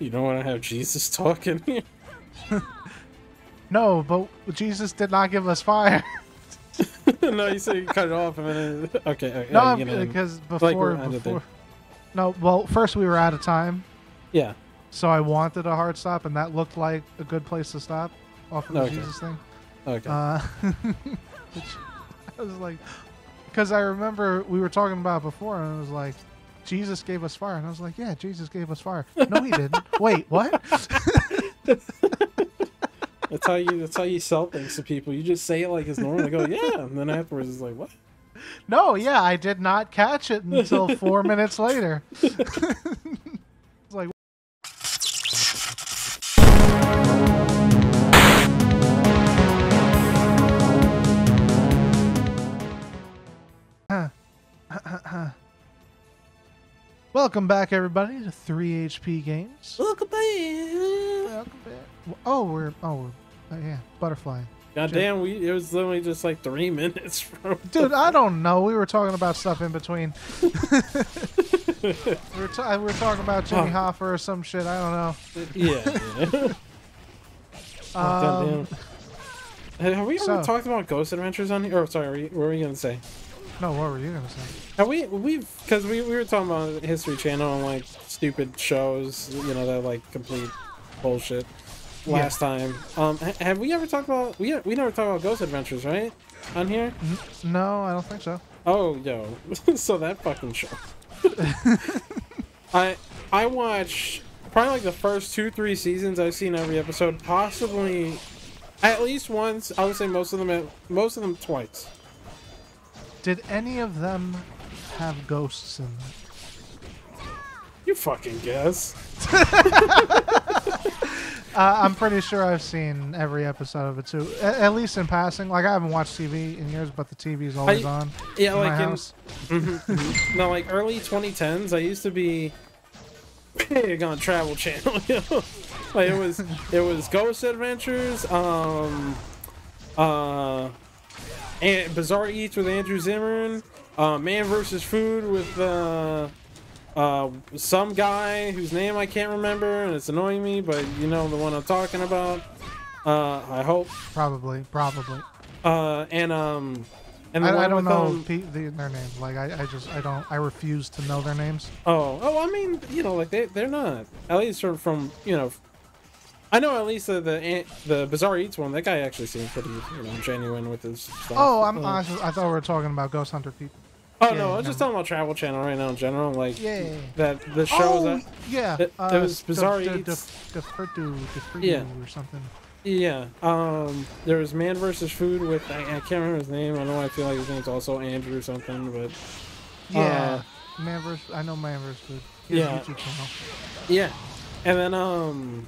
You don't want to have Jesus talking here. No, but Jesus did not give us fire. no, you said you cut it off and then okay. okay no, yeah, I'm- you know, because before, there. before. No, well, first we were out of time, yeah. so I wanted a hard stop, and that looked like a good place to stop off of the Okay. Jesus thing. Okay. Uh, I was like, because I remember we were talking about before, and it was like, Jesus gave us fire, and I was like, yeah, Jesus gave us fire. No, he didn't. Wait, what? that's how you. That's how you sell things to people. You just say it like it's normal. They go, yeah, and then afterwards it's like, what? No, yeah, I did not catch it until four minutes later. it's like, Welcome back, everybody, to 3 HP Games. Welcome back. Welcome back. Oh, we're oh, we're oh, yeah, butterfly. God damn, we it was literally just like three minutes from. Dude, I don't know. We were talking about stuff in between. we, were ta- we were talking about Jimmy Oh. Hoffa or some shit. I don't know. yeah. yeah. Oh, Um, damn. Have we ever so- talked about Ghost Adventures on here? Or sorry, what were we gonna say? No, what were you gonna say? Have we we've because we, we were talking about History Channel and like stupid shows, you know, that like complete bullshit. Yeah. Last time, um, ha- have we ever talked about we we never talked about Ghost Adventures, right? On here? No, I don't think so. Oh, yo, so that fucking show. I I watched probably like the first two three seasons. I've seen every episode, possibly at least once. I would say most of them at, most of them twice. Did any of them have ghosts in them? You fucking guess. Uh, I'm pretty sure I've seen every episode of it too, A- at least in passing. Like I haven't watched TV in years, but the TV's always I- on. Yeah, in my like in, house. no, like early 2010s, I used to be big on Travel Channel. You know? like it was, it was Ghost Adventures, um, uh, and Bizarre Eats with Andrew Zimmern, uh, Man versus Food with uh, uh, some guy whose name I can't remember, and it's annoying me, but you know the one I'm talking about. Uh, I hope. Probably, probably. Uh, and um, and I, I don't know um, the, their names. Like I, I just I don't I refuse to know their names. Oh, oh, I mean, you know, like they they're not at least from from you know. I know at least the the, the Bizarre Eats one. That guy actually seemed pretty you know genuine with his stuff. Oh, I'm, Uh, I, I thought we were talking about Ghost Hunter people. oh yeah, no, I was just talking about Travel Channel right now in general. Like Yeah. that the show Oh, that yeah. uh, there was Bizarre the, the, Eats. the, Defridu Yeah. or something. yeah. Um, there was Man versus Food with I, I can't remember his name. I know I feel like his name's also Andrew or something, but Yeah. Man vs. I know Man vs. Food. He has a Uh, yeah. Yeah. And then um,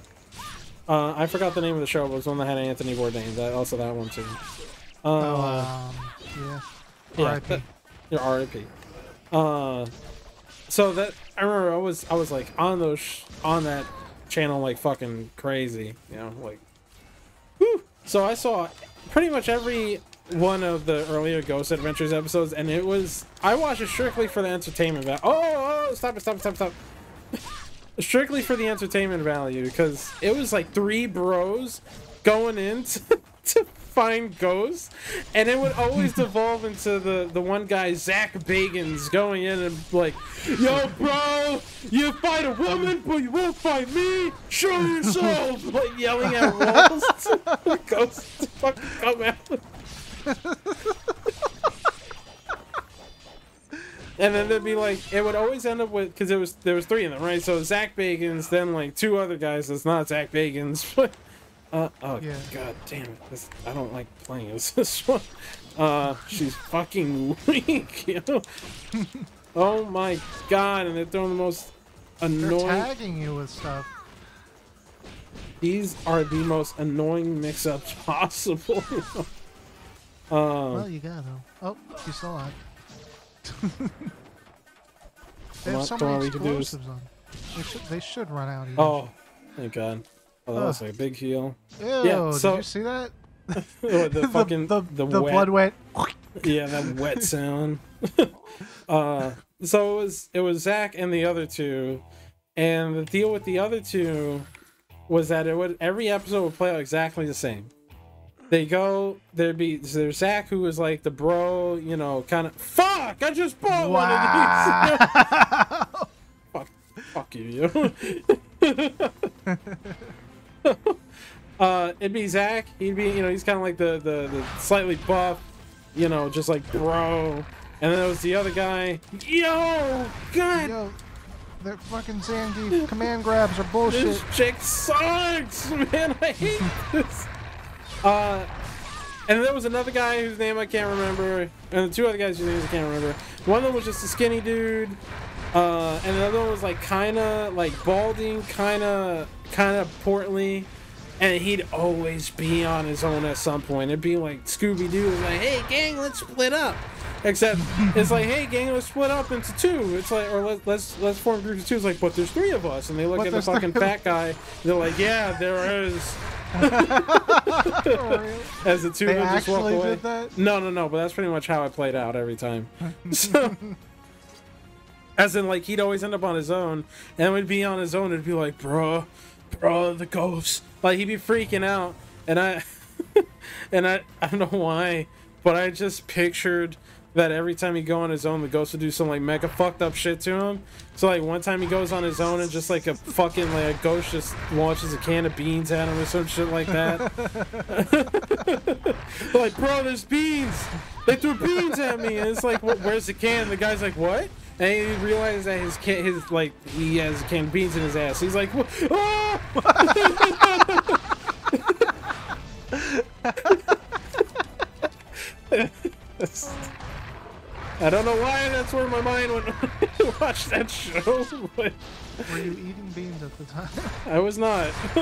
uh, I forgot the name of the show, but it was one that had Anthony Bourdain. That also that one too. Uh, Oh, um, yeah. R.I.P. yeah, R.I.P. Uh, so that I remember I was I was like on those on that channel like fucking crazy, you know, like. Whew. So I saw pretty much every one of the earlier Ghost Adventures episodes, and it was I watched it strictly for the entertainment value. Oh, oh, oh, stop it, stop it, stop, it, stop. Strictly for the entertainment value because it was like three bros going in to, to find ghosts and it would always devolve into the the one guy Zak Bagans going in and like yo bro you fight a woman but you won't fight me. Show yourself. Like yelling at walls. For ghosts to fucking come out And then there'd be like it would always end up with because it was there was three of them right so Zak Bagans then like two other guys that's not Zak Bagans but uh oh Yeah. god damn it this, I don't like playing as this one uh she's fucking weak you know oh my god and they're throwing the most annoying. They're tagging you with stuff. these are the most annoying mix-ups possible uh Well, you got them. Oh, you saw on. they have so many we can do this. explosives on. They should, they should run out. Even. oh thank god oh that Ugh. was like a big heal Ew, yeah, so- did you see that? The fucking the, the, the wet blood went. Yeah, that wet sound. uh, so it was it was Zak and the other two, and the deal with the other two was that it would every episode would play out exactly the same. They go there'd be there's Zak who was like the bro, you know, kind of fuck. I just bought Wow. one of these. fuck, fuck you. you. uh, it'd be Zak. He'd be you know he's kind of like the, the the slightly buff, you know, just like bro. And then there was the other guy. Yo, God, Yo, that fucking Zangief command grabs are bullshit. This chick sucks, man. I hate this. Uh, and there was another guy whose name I can't remember, and the two other guys whose names I can't remember. One of them was just a skinny dude, uh, and the other one was like kind of like balding, kind of kind of portly, and he'd always be on his own at some point. It'd be like Scooby Doo was like, "Hey gang, let's split up." Except it's like, "Hey gang, let's split up into two. It's like, or let, let's let's form groups of two. It's like, but there's three of us, and they look But at the fucking fat guy. They're like, "Yeah, there is." As the two They of them just walk away. No, no, no. But that's pretty much how I played out every time. so, as in, like he'd always end up on his own, and we'd be on his own. It'd be like, bro, bro, the ghost. Like he'd be freaking out, and I, and I, I don't know why, but I just pictured that every time he go on his own, the ghost would do some like mega fucked up shit to him. So like one time he goes on his own and just like a fucking like a ghost just launches a can of beans at him or some shit like that. like, bro, there's beans. They threw beans at me, and it's like, "Wh- where's the can? The guy's like, what? And he realizes that his can, his like, he has a can of beans in his ass. He's like, "Wha- ah! I don't know why that's where my mind went when I watched that show, but Were you eating beans at the time? I was not.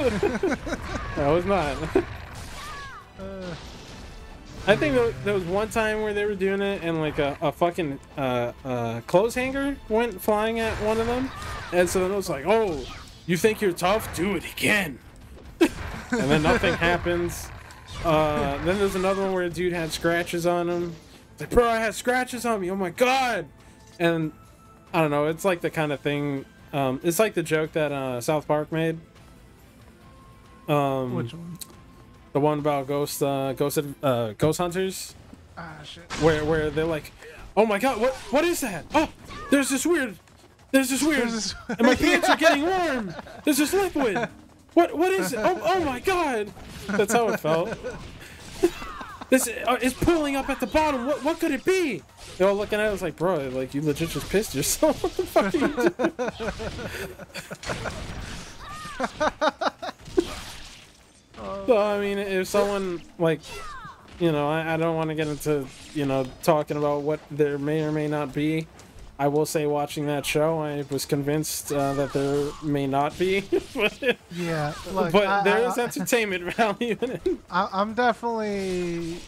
I was not. Uh, I think there, there was one time where they were doing it, and like a, a fucking uh, uh, clothes hanger went flying at one of them, and so then it was like, "Oh, you think you're tough? Do it again." and then nothing happens. Uh, then there's another one where a dude had scratches on him. Like, bro, I had scratches on me. Oh my god! And I don't know. It's like the kind of thing. Um, it's like the joke that uh, South Park made. Um, which one? the one about ghost, uh, ghost, uh, ghost hunters, Ah, shit. where where they're like, "Oh my god, what what is that? Oh, there's this weird, there's this weird, There's this- and my pants are getting warm. There's this liquid. What what is it? Oh oh my god, that's how it felt. This uh, is pulling up at the bottom. What what could it be? They're all looking at it. It's like, bro, like you legit just pissed yourself. What the fuck are you doing? So I mean, if someone like, you know, I, I don't want to get into, you know, talking about what there may or may not be. I will say, watching that show, I was convinced uh, that there may not be, but, Yeah, look, but I, there I, is entertainment value in it. I, I'm definitely.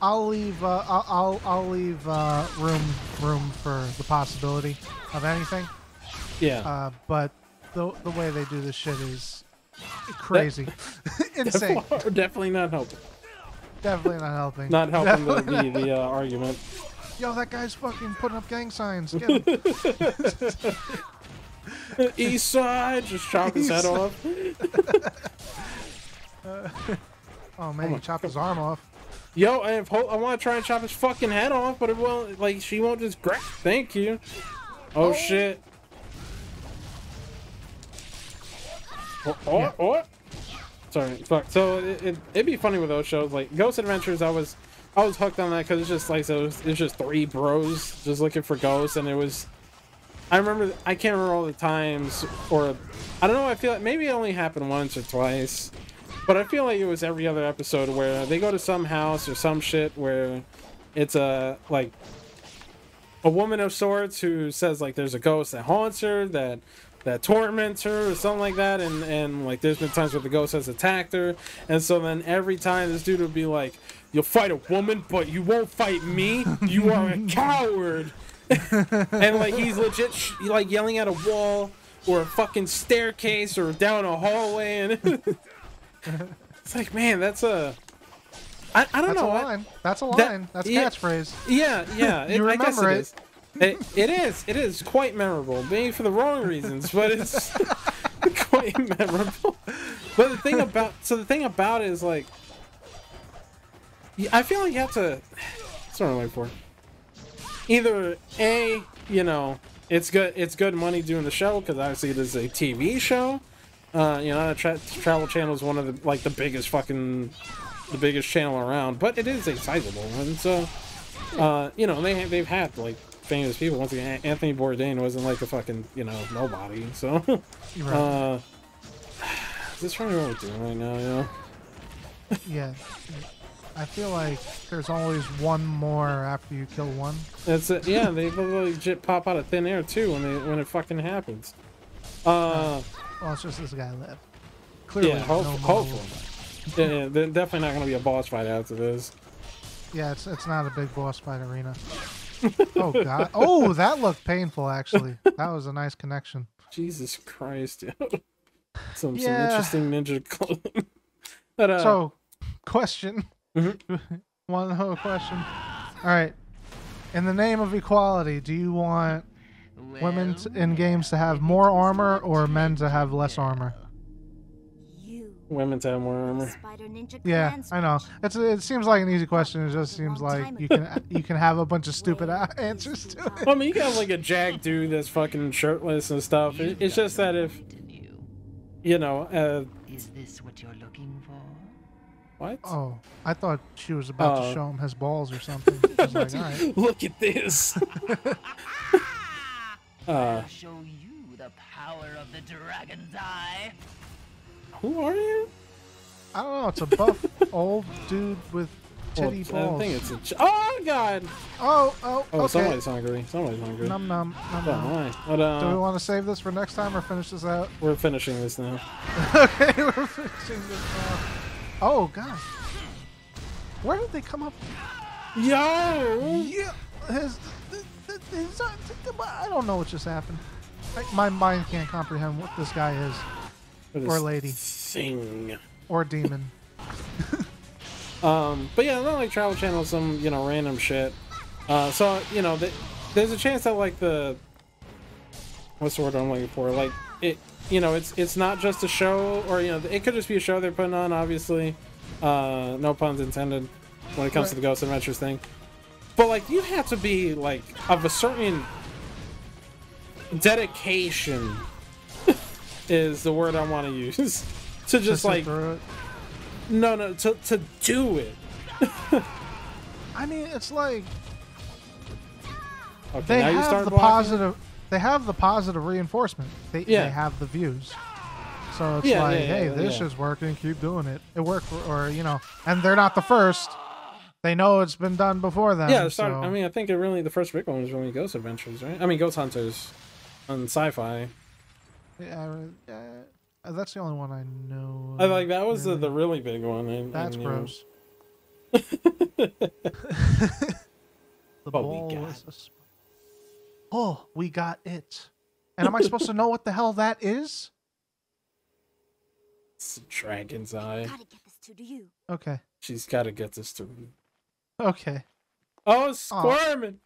I'll leave. Uh, I'll, I'll I'll leave uh, room room for the possibility of anything. Yeah, Uh, but the the way they do this shit is crazy, insane. definitely not helping. Definitely not helping. Not helping the the, the uh, argument. Yo, that guy's fucking putting up gang signs. Get him. East side, just chop his head off. Uh, oh man, he chopped his arm off. Yo, I have hope. I want to try and chop his fucking head off, but it won't. Like she won't just grab. Thank you. Oh, oh, shit. Oh, oh, Yeah. oh. Sorry, fuck. So it, it, it'd be funny with those shows like Ghost Adventures. I was, I was hooked on that because it's just like so. It's just three bros just looking for ghosts, and it was. I remember. I can't remember all the times, or I don't know. I feel like maybe it only happened once or twice. But I feel like it was every other episode where they go to some house or some shit where it's a like a woman of sorts who says like there's a ghost that haunts her that that torments her or something like that and and like there's been times where the ghost has attacked her and so then every time this dude would be like you'll fight a woman but you won't fight me you are a coward and like he's legit like yelling at a wall or a fucking staircase or down a hallway and it's like man that's a I, I don't That's a know I- line. That's a that- line. That's yeah. catchphrase. yeah yeah You it, I guess remember it it. is It, it is. It is quite memorable. Maybe for the wrong reasons, but it's quite memorable. But the thing about so the thing about it is like, I feel like you have to. What's the wrong word for? Either a, you know, it's good. It's good money doing the show because obviously it is a TV show. Uh, you know, tra- Travel Channel is one of the like the biggest fucking, the biggest channel around, but it is a sizable one. So, uh, you know, they they've had like famous people. Once again, Anthony Bourdain wasn't like a fucking you know nobody. So, right. uh, just trying to remember what we're doing right now. You know, yeah. I feel like there's always one more after you kill one. that's it. Yeah, they legit pop out of thin air too when they when it fucking happens. Uh, Well, it's just this guy left. Clearly, yeah, hope, no hopefully. Yeah, yeah, they're definitely not gonna be a boss fight after this. Yeah, it's it's not a big boss fight arena. oh god. Oh, that looked painful. Actually, that was a nice connection. Jesus Christ, dude. Some Yeah. some interesting ninja but uh, So, question. Mhm. One whole question. All right. In the name of equality, do you want women t- in games to have more armor or men to have less armor? You, women to have more armor. Yeah, I know. It's it seems like an easy question. It just seems like you can you can have a bunch of stupid answers to it. I mean, you got like a jack dude that's fucking shirtless and stuff. It, it's just that if you know, uh, Is this what you're looking for? What? Oh, I thought she was about Oh. to show him his balls or something. I like, all right. Look at this. uh, I'll show you the power of the dragon's eye. who are you? I don't know. It's a buff old dude with Well, titty I think it's a. Ch- oh God! Oh, oh, Oh, okay. somebody's hungry. Somebody's hungry. Num num num Oh num. my! But Do we uh, want to save this for next time or finish this out? we're finishing this now. okay, we're finishing this now. Oh god. where did they come up? Yo! Yeah, his, his, his, I don't know what just happened. I, my mind can't comprehend what this guy is Or lady. Thing. or demon. Um, but yeah, not like Travel Channel, some you know random shit. Uh, so you know, th- there's a chance that like the what's the word I'm looking for? Like it, you know, it's it's not just a show, or you know, it could just be a show they're putting on. Obviously, uh, no puns intended when it comes to the Ghost Adventures thing. But like, you have to be like of a certain dedication is the word I want to use to just sit like no no to to do it. I mean, it's like Okay, they have the blocking? positive. They have the positive reinforcement. They Yeah. they have the views. So it's Yeah, like, yeah, hey, yeah, this yeah. is working. Keep doing it. It worked, for, or you know, and they're not the first. They know it's been done before them. Yeah, it started, so- I mean, I think it really the first big one was really Ghost Adventures, right? I mean, Ghost Hunters on Sci-Fi. yeah, yeah, uh, that's the only one I know. I like that was the, really. the really big one. And, That's and, gross. the What we ball got. Was a sp- Oh, we got it. And am I supposed to know what the hell that is? It's a Dragon's Eye. Gotta get this to you. Okay. She's got to get this to. Okay. Oh, squirming!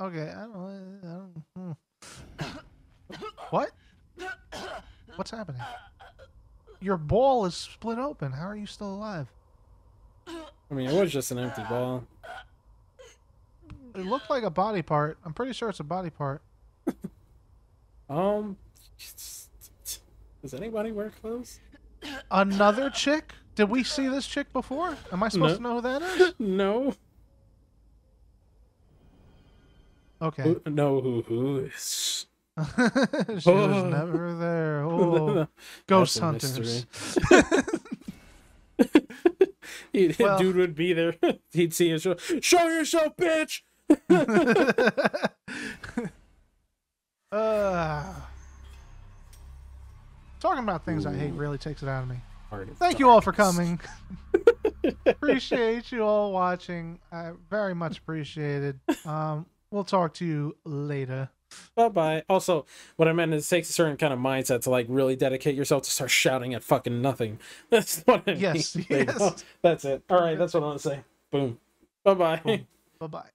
Okay. I don't. I don't hmm. what? What's happening? Your ball is split open. How are you still alive? I mean, it was just an empty ball. It looked like a body part. I'm pretty sure it's a body part. Um, does anybody wear clothes? Another chick? Did we see this chick before? Am I supposed No. to know who that is? No. Okay. Who, no, who who is? she was never there. Oh, ghost hunters. He, Well- dude would be there. He'd see his show. Show yourself, bitch! Uh, talking about things I hate really takes it out of me. Heart of Thank you all for coming. appreciate you all watching. I very much appreciated. Um, we'll talk to you later. Bye bye. Also, what I meant is it takes a certain kind of mindset to like really dedicate yourself to start shouting at fucking nothing. That's what I mean. Yes, There you yes. That's it. All right, that's what I want to say. Boom. Bye bye. Bye bye.